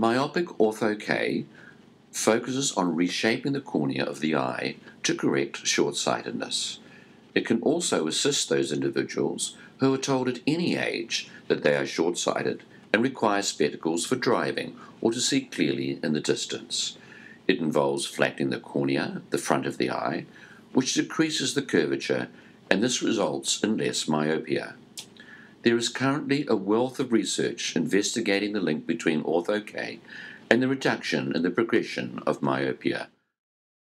myopic ortho-K focuses on reshaping the cornea of the eye to correct short-sightedness. It can also assist those individuals who are told at any age that they are short-sighted and require spectacles for driving or to see clearly in the distance. It involves flattening the cornea, the front of the eye, which decreases the curvature, and this results in less myopia. There is currently a wealth of research investigating the link between ortho-K and the reduction in the progression of myopia.